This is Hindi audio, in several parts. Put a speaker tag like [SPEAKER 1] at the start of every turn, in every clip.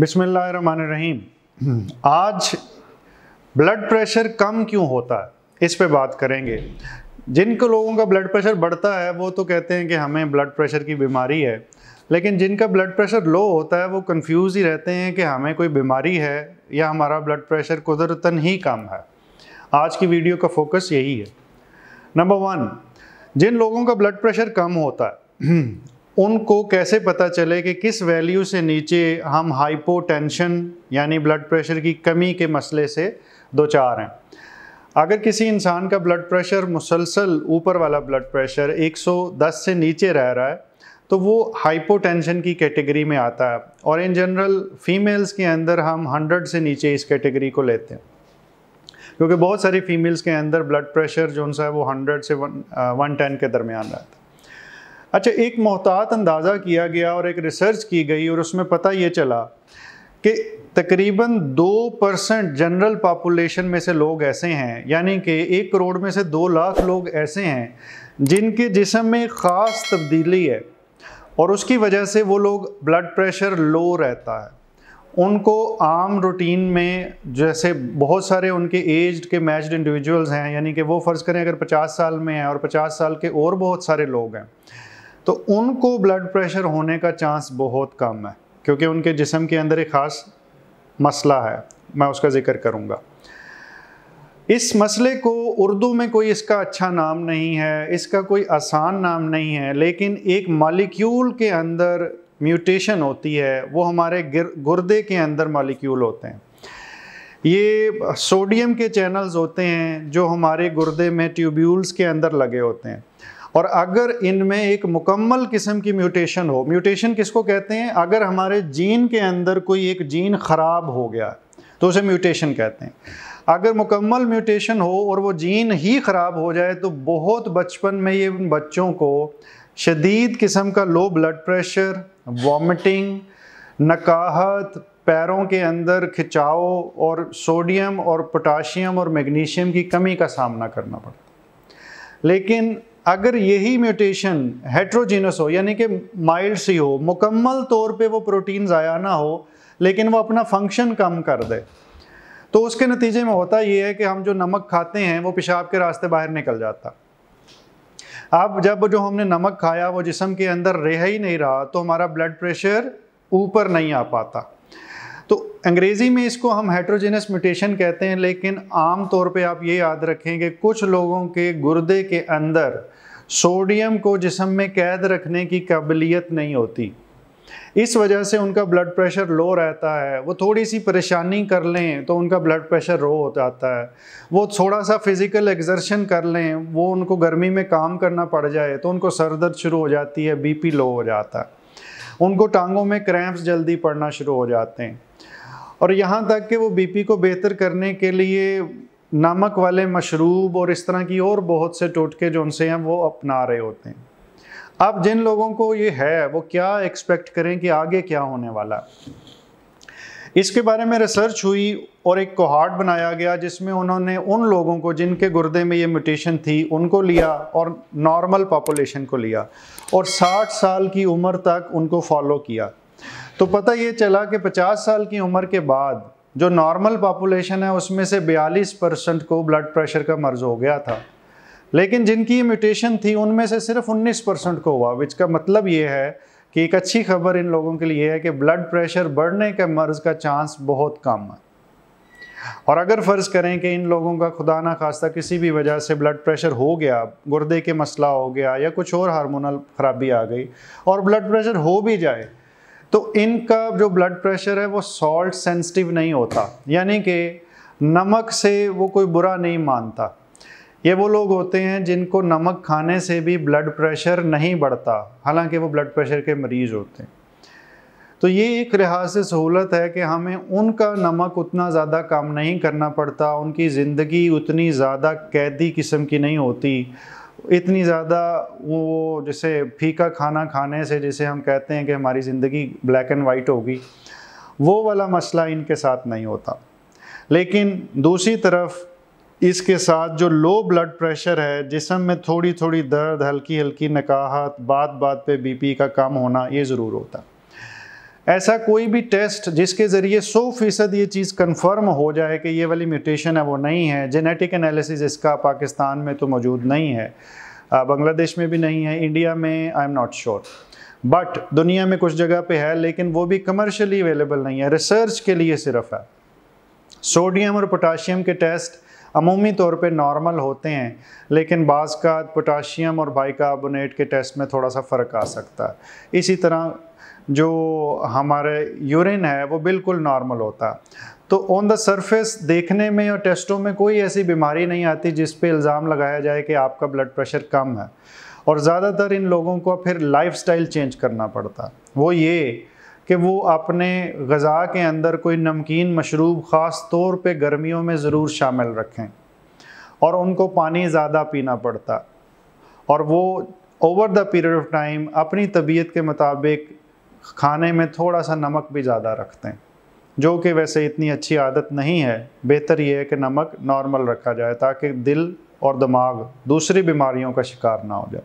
[SPEAKER 1] बिस्मिल्लाहिर्रहमानिर्रहीम। आज ब्लड प्रेशर कम क्यों होता है? इस पे बात करेंगे। जिनको लोगों का ब्लड प्रेशर बढ़ता है, वो तो कहते हैं कि हमें ब्लड प्रेशर की बीमारी है। लेकिन जिनका ब्लड प्रेशर लो होता है, वो कंफ्यूज ही रहते हैं कि हमें कोई बीमारी है या हमारा ब्लड प्रेशर कुदरतन ही कम है। आज की वीडियो का फोकस यही है। नंबर वन जिन लोगों का ब्लड प्रेशर कम होता है उनको कैसे पता चले कि किस वैल्यू से नीचे हम हाइपोटेंशन यानी ब्लड प्रेशर की कमी के मसले से दो चार हैं। अगर किसी इंसान का ब्लड प्रेशर मुसलसल ऊपर वाला ब्लड प्रेशर 110 से नीचे रह रहा है तो वो हाइपोटेंशन की कैटेगरी में आता है। और इन जनरल फीमेल्स के अंदर हम 100 से नीचे इस कैटेगरी को लेते हैं। क्योंकि बहुत सारी फीमेल्स के अंदर ब्लड प्रेशर जो सा है वो 100 से वन टेन के दरमियान रहता है। अच्छा एक मोहतात अंदाज़ा किया गया और एक रिसर्च की गई और उसमें पता ये चला कि तकरीबन दो परसेंट जनरल पॉपुलेशन में से लोग ऐसे हैं, यानी कि एक करोड़ में से दो लाख लोग ऐसे हैं जिनके जिसम में ख़ास तब्दीली है और उसकी वजह से वो लोग ब्लड प्रेशर लो रहता है। उनको आम रूटीन में जैसे बहुत सारे उनके एज्ड के मैच्ड इंडिविजुअल्स हैं, यानी कि वो फ़र्ज़ करें अगर 50 साल में हैं और 50 साल के और बहुत सारे लोग हैं तो उनको ब्लड प्रेशर होने का चांस बहुत कम है, क्योंकि उनके जिसम के अंदर एक ख़ास मसला है, मैं उसका ज़िक्र करूँगा। इस मसले को उर्दू में कोई इसका अच्छा नाम नहीं है, इसका कोई आसान नाम नहीं है, लेकिन एक मालिक्यूल के अंदर म्यूटेशन होती है, वो हमारे गुर्दे के अंदर मालिक्यूल होते हैं। ये सोडियम के चैनल्स होते हैं, जो हमारे गुर्दे में ट्यूब्यूल्स के अंदर लगे होते हैं। और अगर इनमें एक मुकम्मल किस्म की म्यूटेशन हो, म्यूटेशन किसको कहते हैं? अगर हमारे जीन के अंदर कोई एक जीन ख़राब हो गया तो उसे म्यूटेशन कहते हैं। अगर मुकम्मल म्यूटेशन हो और वो जीन ही ख़राब हो जाए तो बहुत बचपन में ये बच्चों को शदीद किस्म का लो ब्लड प्रेशर वॉमिटिंग नकाहत, पैरों के अंदर खिंचाव और सोडियम और पोटाशियम और मैग्नीशियम की कमी का सामना करना पड़ता लेकिन अगर यही म्यूटेशन हेट्रोजीनस हो, यानी कि माइल्ड सी हो, मुकम्मल तौर पे वो प्रोटीन ज़ाया ना हो, लेकिन वो अपना फ़ंक्शन कम कर दे तो उसके नतीजे में होता ये है कि हम जो नमक खाते हैं, वो पेशाब के रास्ते बाहर निकल जाता। अब जब जो हमने नमक खाया, वो जिसम के अंदर रह ही नहीं रहा तो हमारा ब्लड प्रेशर ऊपर नहीं आ पाता। तो अंग्रेज़ी में इसको हम हेट्रोजेनस म्यूटेशन कहते हैं, लेकिन आम तौर पे आप ये याद रखें कि कुछ लोगों के गुर्दे के अंदर सोडियम को जिसम में कैद रखने की काबिलियत नहीं होती। इस वजह से उनका ब्लड प्रेशर लो रहता है। वो थोड़ी सी परेशानी कर लें तो उनका ब्लड प्रेशर लो हो जाता है। वो थोड़ा सा फ़िज़िकल एग्जर्शन कर लें, वो उनको गर्मी में काम करना पड़ जाए तो उनको सर दर्द शुरू हो जाती है बीपी लो हो जाता है। उनको टांगों में क्रैम्प्स जल्दी पड़ना शुरू हो जाते हैं। और यहाँ तक कि वो बीपी को बेहतर करने के लिए नमक वाले मशरूब और इस तरह की और बहुत से टोटके जो उनसे हैं, वो अपना रहे होते हैं। अब जिन लोगों को ये है, वो क्या एक्सपेक्ट करें कि आगे क्या होने वाला इसके बारे में रिसर्च हुई और एक कोहार्ट बनाया गया जिसमें उन्होंने उन लोगों को जिनके गुर्दे में ये म्यूटेशन थी, उनको लिया और नॉर्मल पॉपुलेशन को लिया और 60 साल की उम्र तक उनको फॉलो किया। तो पता ये चला कि 50 साल की उम्र के बाद जो नॉर्मल पॉपुलेशन है, उसमें से 42 परसेंट को ब्लड प्रेशर का मर्ज हो गया था। लेकिन जिनकी म्यूटेशन थी, उनमें से सिर्फ़ 19 परसेंट को हुआ विच का मतलब ये है कि एक अच्छी खबर इन लोगों के लिए है कि ब्लड प्रेशर बढ़ने के मर्ज का चांस बहुत कम है। और अगर फ़र्ज़ करें कि इन लोगों का खुदा ना खास्ता किसी भी वजह से ब्लड प्रेशर हो गया, गुर्दे के मसला हो गया या कुछ और हार्मोनल ख़राबी आ गई, और ब्लड प्रेशर हो भी जाए तो इनका जो ब्लड प्रेशर है, वो सॉल्ट सेंसिटिव नहीं होता। यानी कि नमक से वो कोई बुरा नहीं मानता। ये वो लोग होते हैं जिनको नमक खाने से भी ब्लड प्रेशर नहीं बढ़ता। हालाँकि वो ब्लड प्रेशर के मरीज़ होते हैं। तो ये एक लिहाज से सहूलत है कि हमें उनका नमक उतना ज़्यादा कम नहीं करना पड़ता। उनकी ज़िंदगी उतनी ज़्यादा कैदी किस्म की नहीं होती। इतनी ज़्यादा वो जैसे फीका खाना खाने से जैसे हम कहते हैं कि हमारी ज़िंदगी ब्लैक एंड वाइट होगी, वो वाला मसला इनके साथ नहीं होता। लेकिन दूसरी तरफ़ इसके साथ जो लो ब्लड प्रेशर है, जिसम में थोड़ी थोड़ी दर्द हल्की हल्की नकाहत बात बात पे बीपी का कम होना, ये ज़रूर होता। ऐसा कोई भी टेस्ट जिसके ज़रिए 100 फ़ीसद ये चीज़ कंफर्म हो जाए कि ये वाली म्यूटेशन है, वो नहीं है। जेनेटिक एनालिसिस इसका पाकिस्तान में तो मौजूद नहीं है। बांग्लादेश में भी नहीं है, इंडिया में I am not sure but दुनिया में कुछ जगह पे है, लेकिन वो भी कमर्शली अवेलेबल नहीं है। रिसर्च के लिए सिर्फ़ है। सोडियम और पोटाशियम के टेस्ट अमूमी तौर पे नॉर्मल होते हैं, लेकिन बाज़ का पोटाशियम और बाइकार्बोनेट के टेस्ट में थोड़ा सा फ़र्क आ सकता है। इसी तरह जो हमारे यूरिन है, वो बिल्कुल नॉर्मल होता। तो ऑन द सरफेस देखने में और टेस्टों में कोई ऐसी बीमारी नहीं आती जिस पे इल्ज़ाम लगाया जाए कि आपका ब्लड प्रेशर कम है। और ज़्यादातर इन लोगों को फिर लाइफ चेंज करना पड़ता। वो ये कि वो अपने गज़ा के अंदर कोई नमकीन मशरूब ख़ास तौर पे गर्मियों में ज़रूर शामिल रखें। और उनको पानी ज़्यादा पीना पड़ता। और वो over the period of time अपनी तबीयत के मुताबिक खाने में थोड़ा सा नमक भी ज़्यादा रखते हैं। जो कि वैसे इतनी अच्छी आदत नहीं है, बेहतर ये है कि नमक नॉर्मल रखा जाए ताकि दिल और दिमाग दूसरी बीमारियों का शिकार ना हो जाए।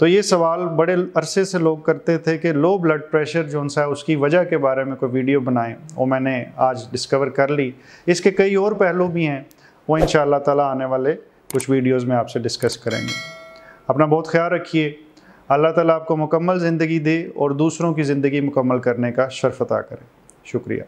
[SPEAKER 1] तो ये सवाल बड़े अरसे से लोग करते थे कि लो ब्लड प्रेशर जो सा है, उसकी वजह के बारे में कोई वीडियो बनाएँ, वो मैंने आज डिस्कवर कर ली। इसके कई और पहलू भी हैं, वो इन ताला आने वाले कुछ वीडियोज़ में आपसे डिस्कस करेंगे। अपना बहुत ख्याल रखिए। अल्लाह ताला आपको मुकम्मल ज़िंदगी दे और दूसरों की ज़िंदगी मुकम्मल करने का शर्फ अता करें। शुक्रिया।